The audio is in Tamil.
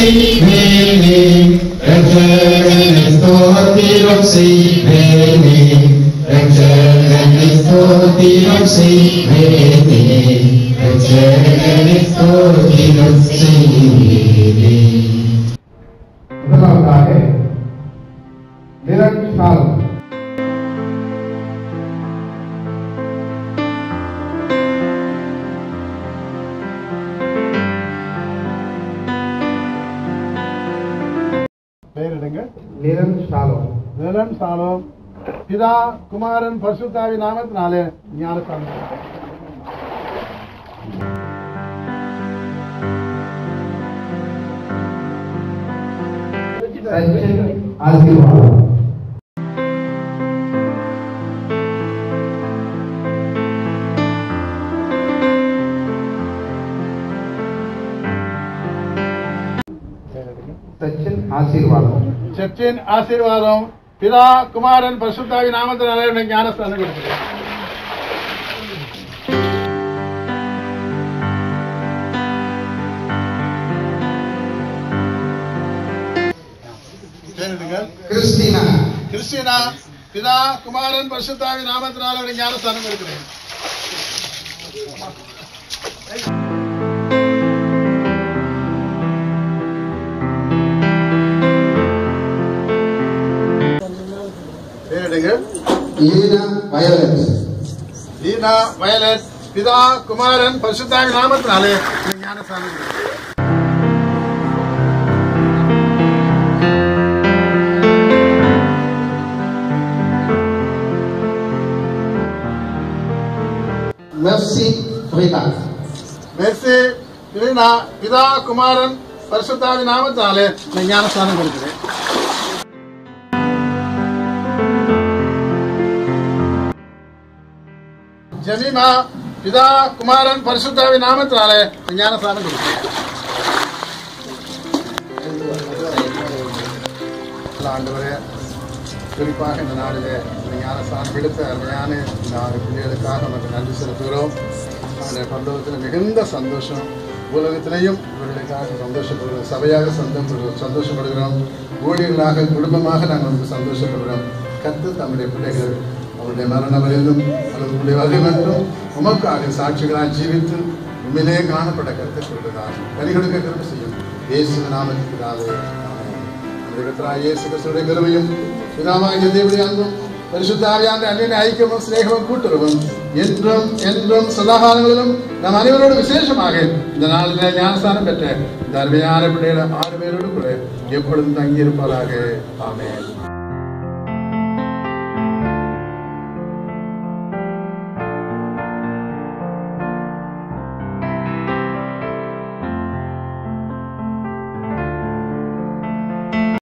Evening, Rajalan Stotiram Siveni, Rajalan Stotiram Siveni, Rajalan Stotiram Siveni. பெயரிடுங்க நிரஞ்சாலம் நிலன் சாலம் பிதா குமாரன் பரிசுத்தாவி நாமத்தினாலே ஞானசாமி. ஆசீர்வாதம். சச்சின் ஆசீர்வாதம். சர்ச்சின் ஆசீர்வாதம் பிதா குமாரன் பரிசுத்தாவி நாமத்தினாலே எனக்கு ஞானஸ்தானம் கொடுக்கிறேன். கிறிஸ்டினா. கிறிஸ்டினா பிதா குமாரன் பரிசுத்தாவி நாமத்தினாலே ஞானஸ்தானம் கொடுக்கிறேன். பெயரிடுங்க லீனா வயலட். Leena Violet. பிதா குமாரன் பரிசுத்தாவி நாமத்தினாலே கொடுக்கிறேன் மெர்சி ஃப்ரீதா மெர்சி லீனா பிதா குமாரன் பரிசுத்தாவி நாமத்தினாலே ஞானஸ்தானம் கொடுக்கிறேன். ஜமீமா பிதா குமாரன் பரிசுத்தாவி நாமத்தினாலே எனக்கு ஞானஸ்தானம் கொடுக்கிறேன் ஆண்டவரே குறிப்பாக இந்த நாளிலே இந்த ஞானஸ்தானம் எடுத்த அருமையான இந்த ஆறு பிள்ளைகளுக்காக நமக்கு நன்றி செலுத்துகிறோம் அந்த பந்தவத்தில் மிகுந்த சந்தோஷம் உலகத்திலையும் இவர்களுக்காக சந்தோஷப்படுகிறோம் சபையாக சந்தோஷப்படுகிறோம் சந்தோஷப்படுகிறோம் ஊழியர்களாக குடும்பமாக நாங்கள் வந்து சந்தோஷப்படுகிறோம் கத்து தம்முடைய பிள்ளைகள் அவருடைய மரண வயதும் அவர்களுடைய வகை மற்றும் உமக்காக சாட்சிகளால் ஜீவித்து உண்மையிலே காணப்பட்ட கருத்தை சொல்கிறார் கனிகளுக்கு கருத்து செய்யும். இயேசு நாமத்திற்கிறாரே இயேசு கிறிஸ்துடைய கருவையும் பிதாமாகிய தேவடைய அன்பும் பரிசுத்தாவியான அன்னின் ஐக்கியமும் சிநேகமும் கூட்டுறவும் என்றும் என்றும் சதாகாலங்களிலும் நம் அனைவரோடு விசேஷமாக இந்த நாளில் ஞானஸ்தானம் பெற்ற இந்த அருமையான ஆறு பேரோடு கூட எப்பொழுதும் தங்கியிருப்பாராக. ஆமே